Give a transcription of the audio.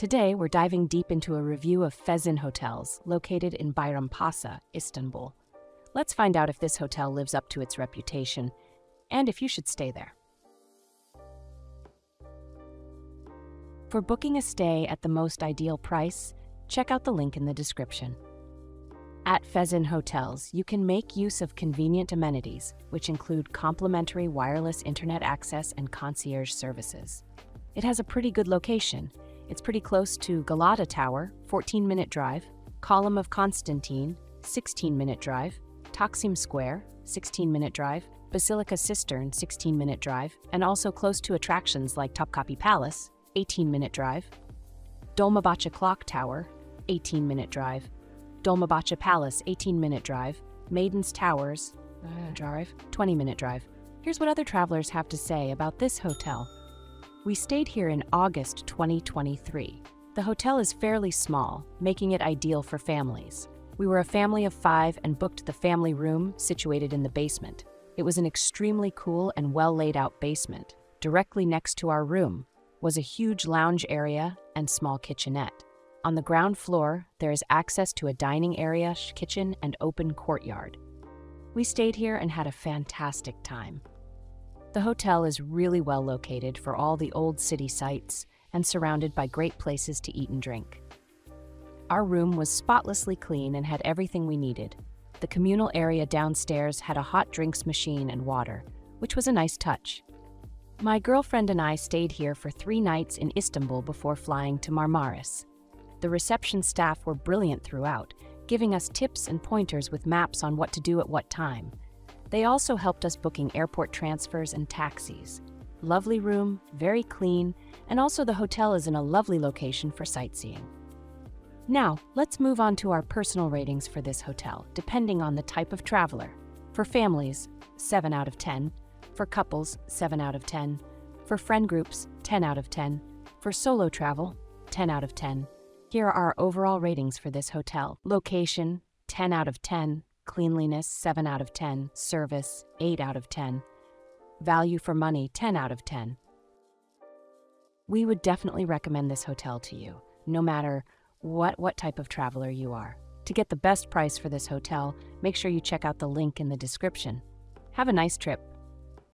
Today, we're diving deep into a review of Fezinn Hotels, located in Bayrampaşa, Istanbul. Let's find out if this hotel lives up to its reputation and if you should stay there. For booking a stay at the most ideal price, check out the link in the description. At Fezinn Hotels, you can make use of convenient amenities, which include complimentary wireless internet access and concierge services. It has a pretty good location. It's pretty close to Galata Tower, 14 minute drive, Column of Constantine, 16 minute drive, Taksim Square, 16 minute drive, Basilica Cistern, 16 minute drive, and also close to attractions like Topkapi Palace, 18 minute drive, Dolmabahce Clock Tower, 18 minute drive, Dolmabahce Palace, 18 minute drive, Maidens Towers, drive, 20 minute drive. Here's what other travelers have to say about this hotel. We stayed here in August 2023. The hotel is fairly small, making it ideal for families. We were a family of five and booked the family room situated in the basement. It was an extremely cool and well laid out basement. Directly next to our room was a huge lounge area and small kitchenette. On the ground floor, there is access to a dining area, kitchen, and open courtyard. We stayed here and had a fantastic time. The hotel is really well located for all the old city sites and surrounded by great places to eat and drink. Our room was spotlessly clean and had everything we needed. The communal area downstairs had a hot drinks machine and water, which was a nice touch. My girlfriend and I stayed here for three nights in Istanbul before flying to Marmaris. The reception staff were brilliant throughout, giving us tips and pointers with maps on what to do at what time. They also helped us booking airport transfers and taxis. Lovely room, very clean, and also the hotel is in a lovely location for sightseeing. Now, let's move on to our personal ratings for this hotel, depending on the type of traveler. For families, 7 out of 10. For couples, 7 out of 10. For friend groups, 10 out of 10. For solo travel, 10 out of 10. Here are our overall ratings for this hotel. Location, 10 out of 10. Cleanliness, 7 out of 10. Service, 8 out of 10. Value for money, 10 out of 10. We would definitely recommend this hotel to you, no matter what, what type of traveler you are. To get the best price for this hotel, make sure you check out the link in the description. Have a nice trip.